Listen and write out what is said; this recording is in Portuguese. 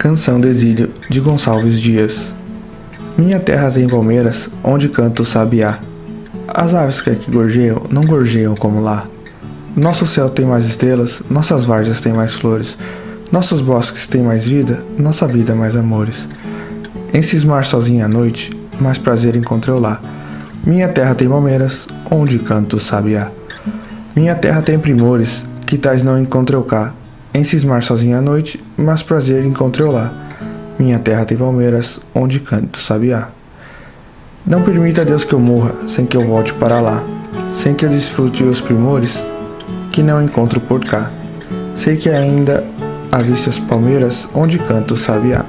Canção de Exílio de Gonçalves Dias. Minha terra tem palmeiras, onde canta o sabiá. As aves que aqui gorjeiam, não gorjeiam como lá. Nosso céu tem mais estrelas, nossas várzeas têm mais flores. Nossos bosques têm mais vida, nossa vida mais amores. Em cismar sozinha à noite, mais prazer encontrei lá. Minha terra tem palmeiras, onde canta o sabiá. Minha terra tem primores, que tais não encontrei cá. Em cismar sozinho à noite, mas prazer encontrei lá. Minha terra tem palmeiras, onde canto sabiá. Não permita Deus que eu morra, sem que eu volte para lá, sem que eu desfrute os primores que não encontro por cá. Sei que ainda há as palmeiras, onde canto sabiá.